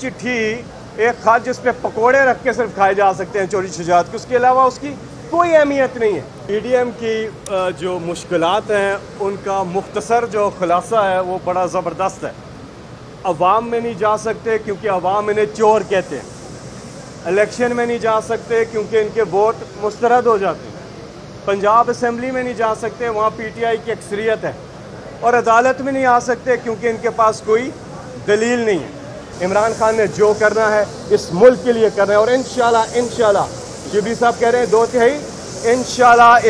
चिट्ठी, एक खत जिस पे पकोड़े रख के सिर्फ़ खाए जा सकते हैं चोरी शुजात के, उसके अलावा उसकी कोई अहमियत नहीं है। पी की जो मुश्किल हैं, उनका मुख्तसर जो खुलासा है, वो बड़ा ज़बरदस्त है। अवाम में नहीं जा सकते क्योंकि अवाम इन्हें चोर कहते हैं। इलेक्शन में नहीं जा सकते क्योंकि इनके वोट मुस्तरद हो जाते हैं। पंजाब असम्बली में नहीं जा सकते, वहाँ पी टी आई की अक्सरियत है। और अदालत में नहीं आ सकते क्योंकि इनके पास कोई दलील नहीं है। इमरान खान ने जो करना है, इस मुल्क के लिए करना है। और इन शाला शिबी साहब कह रहे हैं, दो तिहाई। इन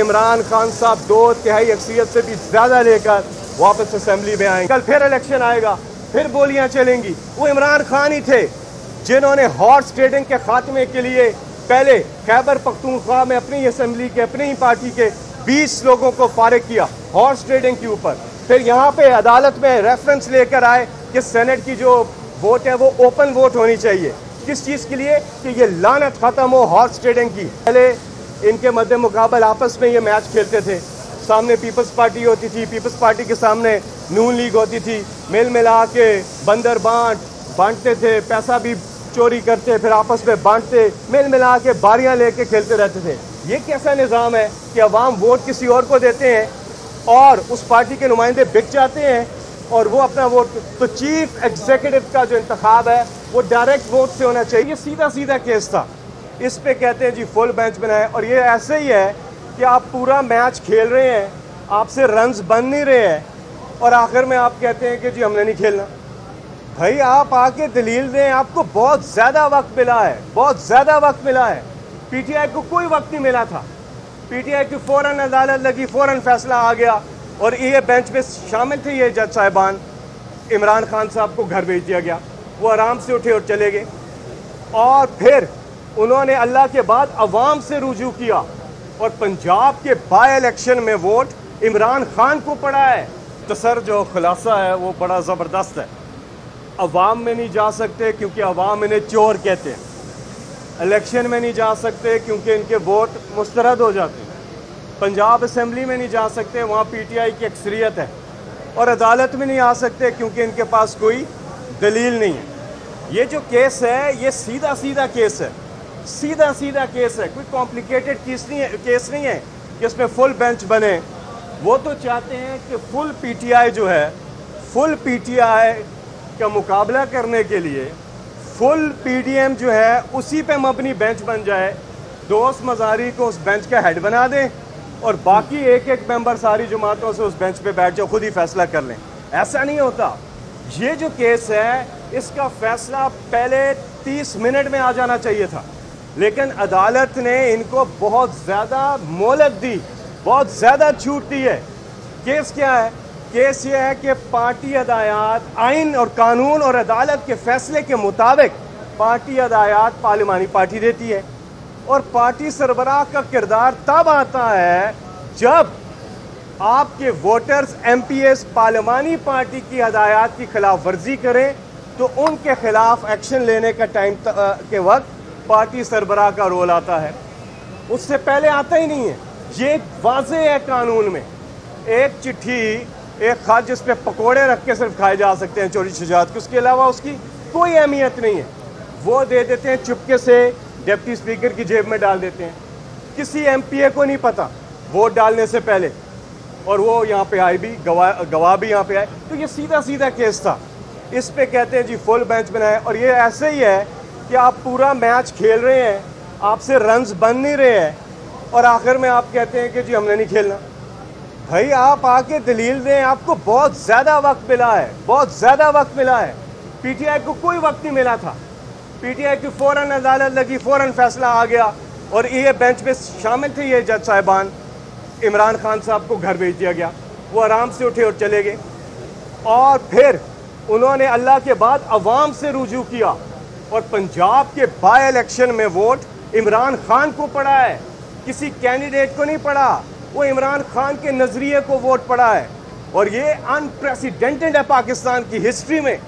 इमरान खान साहब दो तिहाई अक्सरियत से भी ज़्यादा लेकर वापस असम्बली में आएँगे। कल फिर इलेक्शन आएगा, फिर बोलियाँ चलेंगी। वो इमरान खान ही थे, जिन्होंने हॉर्स ट्रेडिंग के खात्मे के लिए पहले खैबर पख्तूनख्वा में अपनी असम्बली के, अपनी ही पार्टी के 20 लोगों को फारिग किया हॉर्स ट्रेडिंग के ऊपर। फिर यहाँ पे अदालत में रेफरेंस लेकर आए कि सेनेट की जो वोट है, वो ओपन वोट होनी चाहिए। किस चीज़ के लिए? कि ये लानत ख़त्म हो हॉर्स ट्रेडिंग की। पहले इनके मध्य मुकाबल आपस में ये मैच खेलते थे। सामने पीपल्स पार्टी होती थी पीपल्स पार्टी के सामने नून लीग होती थी। मेल मिला के बंदर बांट, बांटते थे, पैसा भी चोरी करते, फिर आपस में बांटते मिल मिला के बारियाँ लेके खेलते रहते थे। ये कैसा निज़ाम है कि अवाम वोट किसी और को देते हैं और उस पार्टी के नुमाइंदे बिक जाते हैं? और वो अपना वोट तो चीफ एग्जीक्यूटिव का जो इंतखब है, वो डायरेक्ट वोट से होना चाहिए। ये सीधा सीधा केस था। इस पे कहते हैं, जी फुल बेंच बनाए। और ये ऐसे ही है कि आप पूरा मैच खेल रहे हैं, आपसे रन्स बन नहीं रहे हैं, और आखिर में आप कहते हैं कि, जी, हमने नहीं खेलना। भाई, आप आके दलील दें, आपको बहुत ज़्यादा वक्त मिला है, बहुत ज़्यादा वक्त मिला है। पीटीआई को कोई वक्त नहीं मिला था। पीटीआई की फ़ौरन अदालत लगी, फ़ौरन फैसला आ गया। और ये बेंच में शामिल थे ये जज साहिबान। इमरान खान साहब को घर भेज दिया गया। वो आराम से उठे और चले गए। और फिर उन्होंने अल्लाह के बाद अवाम से रुजू किया और पंजाब के बाई इलेक्शन में वोट इमरान खान को पड़ा है। तो सर जो खुलासा है वो बड़ा ज़बरदस्त है। अवाम में नहीं जा सकते क्योंकि अवाम इन्हें चोर कहते हैं। इलेक्शन में नहीं जा सकते क्योंकि इनके वोट मुस्तरद हो जाते हैं। पंजाब असम्बली में नहीं जा सकते, वहाँ पी टी आई की अक्सरियत है। और अदालत में नहीं आ सकते क्योंकि इनके पास कोई दलील नहीं है। ये जो केस है, ये सीधा सीधा केस है। सीधा सीधा केस है। कोई कॉम्प्लिकेटेड केस नहीं है, केस नहीं है कि इसमें फुल बेंच बने। वो तो चाहते हैं कि फुल पीटीआई जो है फुल पीटीआई का मुकाबला करने के लिए फुल पीडीएम जो है, उसी पे मबनी बेंच बन जाए। दोस्त मजारी को उस बेंच का हेड बना दें। और बाकी एक एक मेंबर सारी जमातों से उस बेंच पे बैठ जाओ, खुद ही फैसला कर लें। ऐसा नहीं होता। ये जो केस है, इसका फैसला पहले 30 मिनट में आ जाना चाहिए था। लेकिन अदालत ने इनको बहुत ज़्यादा मोहलत दी, बहुत ज़्यादा छूट दी है। केस क्या है? केस ये है कि पार्टी अदायात आइन और कानून और अदालत के फैसले के मुताबिक पार्टी अदायात पार्लिमानी पार्टी देती है। और पार्टी सरबराह का किरदार तब आता है जब आपके वोटर्स एमपीएस पार्लिमानी पार्टी की हदायत की खिलाफ वर्जी करें तो उनके खिलाफ एक्शन लेने का टाइम के वक्त पार्टी सरबराह का रोल आता है। उससे पहले आता ही नहीं है। ये वाजे है कानून में। एक चिट्ठी, एक खत जिस पर पकौड़े रख के सिर्फ़ खाए जा सकते हैं चोरी शुजात के। उसके अलावा उसकी कोई अहमियत नहीं है। वो दे देते हैं चुपके से डिप्टी स्पीकर की जेब में डाल देते हैं। किसी एमपीए को नहीं पता, वोट डालने से पहले। और वो यहाँ पे आए भी गवाह गवाह भी यहाँ पे आए। तो ये सीधा सीधा केस था। इस पे कहते हैं, जी फुल बेंच बनाए। और ये ऐसे ही है कि आप पूरा मैच खेल रहे हैं, आपसे रन्स बन नहीं रहे हैं। और आखिर में आप कहते हैं कि, जी, हमने नहीं खेलना। भाई, आप आके दलील दें, आपको बहुत ज़्यादा वक्त मिला है, बहुत ज़्यादा वक्त मिला है। पीटीआई को कोई वक्त नहीं मिला था। पीटीआई की फ़ौरन अदालत लगी, फ़ौरन फैसला आ गया और ये बेंच में शामिल थे ये जज साहिबान। इमरान खान साहब को घर भेज दिया गया। वो आराम से उठे और चले गए। और फिर उन्होंने अल्लाह के बाद अवाम से रुजू किया और पंजाब के बाई इलेक्शन में वोट इमरान खान को पड़ा है। किसी कैंडिडेट को नहीं पड़ा। वो इमरान खान के नज़रिए को वोट पड़ा है। और ये अनप्रेसिडेंटेड है पाकिस्तान की हिस्ट्री में।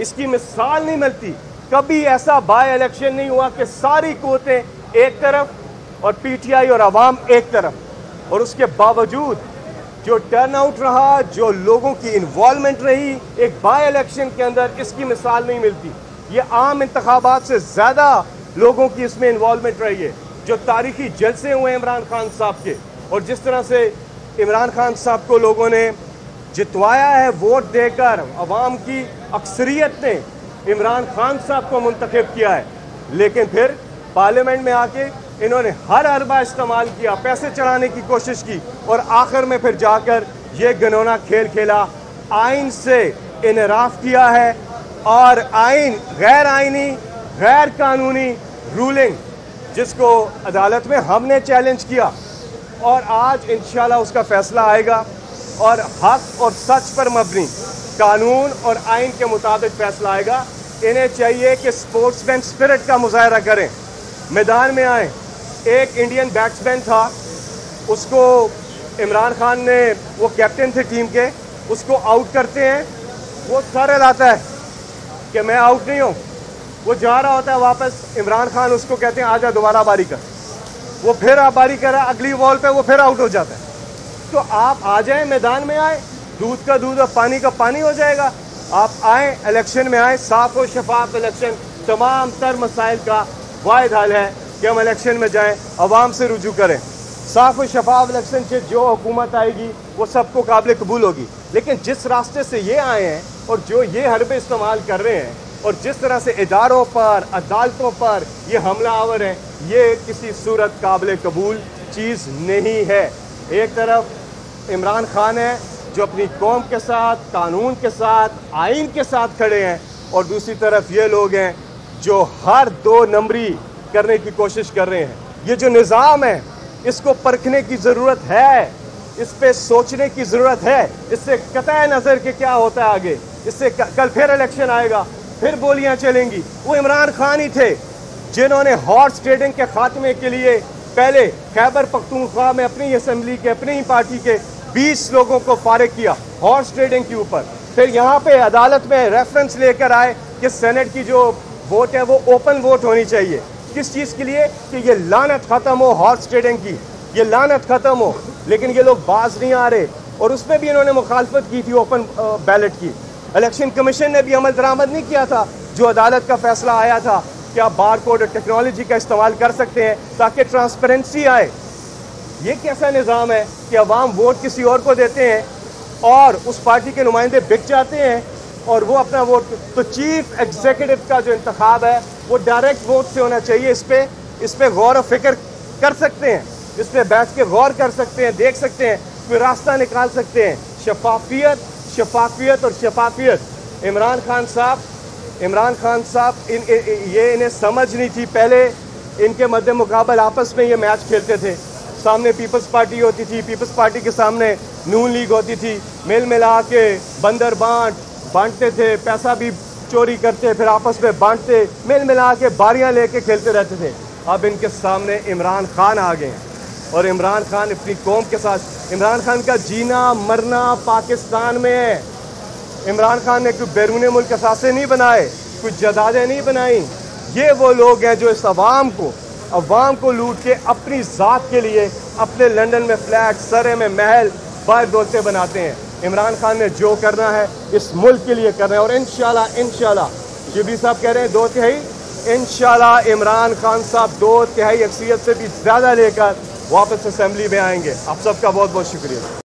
इसकी मिसाल नहीं मिलती। कभी ऐसा बाय इलेक्शन नहीं हुआ कि सारी कोतें एक तरफ़ और पीटीआई और अवाम एक तरफ़। और उसके बावजूद जो टर्न आउट रहा, जो लोगों की इन्वॉलमेंट रही, एक बाय इलेक्शन के अंदर इसकी मिसाल नहीं मिलती। ये आम इंतबात से ज़्यादा लोगों की इसमें इन्वॉलमेंट रही है, जो तारीखी जलसे हुए इमरान खान साहब के। और जिस तरह से इमरान खान साहब को लोगों ने जितवाया है वोट देकर अवाम की अक्सरियत ने इमरान खान साहब को मुंतखब किया है। लेकिन फिर पार्लियामेंट में आके इन्होंने हर अरबा इस्तेमाल किया, पैसे चढ़ाने की कोशिश की और आखिर में फिर जाकर ये गनौना खेल खेला। आइन से इनराफ किया है और आइन, गैर आइनी, गैर कानूनी रूलिंग, जिसको अदालत में हमने चैलेंज किया और आज इन उसका फैसला आएगा और हक और सच पर मबनी कानून और आइन के मुताबिक फैसला आएगा। इन्हें चाहिए कि स्पोर्ट्समैन स्पिरिट का मुजाहरा करें। मैदान में आए। एक इंडियन बैट्समैन था। उसको इमरान खान ने, वो कैप्टन थे टीम के, उसको आउट करते हैं। वो सर लाता है कि मैं आउट नहीं हूँ। वो जा रहा होता है वापस। इमरान खान उसको कहते हैं आजा दोबारा बारी कर। वो फिर आप बारी करा। अगली बॉल पे वो फिर आउट हो जाता है। तो आप आ जाए, मैदान में आए। दूध का दूध और पानी का पानी हो जाएगा। आप आए इलेक्शन में आए, साफ़ और शफाफ इलेक्शन तमाम तर मसाइल का वाद हाल है कि हम इलेक्शन में जाएँ अवाम से रुजू करें। साफ़ और शफाफ इलेक्शन से जो हुकूमत आएगी, वो सबको काबिल कबूल होगी। लेकिन जिस रास्ते से ये आए हैं और जो ये हरबे इस्तेमाल कर रहे हैं और जिस तरह से इदारों पर, अदालतों पर ये हमला आवर है, ये किसी सूरत काबिल कबूल चीज़ नहीं है। एक तरफ़ इमरान खान है जो अपनी कौम के साथ, कानून के साथ, आइन के साथ खड़े हैं और दूसरी तरफ़ ये लोग हैं जो हर दो नंबरी करने की कोशिश कर रहे हैं। ये जो निज़ाम है, इसको परखने की ज़रूरत है, इस पर सोचने की ज़रूरत है। इससे कत नज़र के क्या होता है आगे? इससे कल फिर इलेक्शन आएगा, फिर बोलियाँ चलेंगी। वो इमरान खान ही थे, जिन्होंने हॉर्स ट्रेडिंग के खात्मे के लिए पहले खैबर पख्तूनख्वा में अपनी असम्बली के, अपनी ही पार्टी के 20 लोगों को फारिग किया हॉर्स ट्रेडिंग के ऊपर। फिर यहाँ पे अदालत में रेफरेंस लेकर आए कि सेनेट की जो वोट है वो ओपन वोट होनी चाहिए। किस चीज़ के लिए? कि ये लानत ख़त्म हो हॉर्स ट्रेडिंग की। ये लानत ख़त्म हो, लेकिन ये लोग बाज नहीं आ रहे। और उसमें भी इन्होंने मुखालफत की थी ओपन बैलेट की। इलेक्शन कमीशन ने भी अमल दरामद नहीं किया था, जो अदालत का फैसला आया था कि आप बार कोड और टेक्नोलॉजी का इस्तेमाल कर सकते हैं ताकि ट्रांसपेरेंसी आए। ये कैसा निज़ाम है कि अवाम वोट किसी और को देते हैं और उस पार्टी के नुमाइंदे बिक जाते हैं और वो अपना वोट तो चीफ एग्जीक्यूटिव का जो इंतखब है वो डायरेक्ट वोट से होना चाहिए इस पर इस पर गौर व फ़िक्र कर सकते हैं इस पर बैठ के गौर कर सकते हैं देख सकते हैं कोई रास्ता निकाल सकते हैं। शफाफियत शफाफियत और शफाफियत। इमरान खान साहब इमरान खान साहब इन, ये इन्हें समझ नहीं थी पहले इनके मद्दे मुकाबल आपस में ये मैच खेलते थे। सामने पीपल्स पार्टी होती थी, पीपल्स पार्टी के सामने नून लीग होती थी। मेल मिला के बंदर बांट, बांटते थे, पैसा भी चोरी करते, फिर आपस में बांटते, मेल मिला के बारियाँ लेके खेलते रहते थे। अब इनके सामने इमरान खान आ गए हैं। और इमरान खान अपनी कौम के साथ, इमरान खान का जीना मरना पाकिस्तान में है। इमरान खान ने कोई बैरून मुल्क असासे नहीं बनाए कुछ जदादें नहीं बनाई। ये वो लोग हैं जो इस आवाम को अवाम को लूट के अपनी ज़ात के लिए अपने लंदन में फ्लैट, सरे में महल बाहर दौलते बनाते हैं। इमरान खान ने जो करना है, इस मुल्क के लिए करना है। और इन शाह शाला शिबली साहब कह रहे हैं, दो तिहाई। इन इमरान खान साहब दो तिहाई अक्सीत से भी ज़्यादा लेकर वापस असम्बली में आएँगे। आप सबका बहुत बहुत शुक्रिया।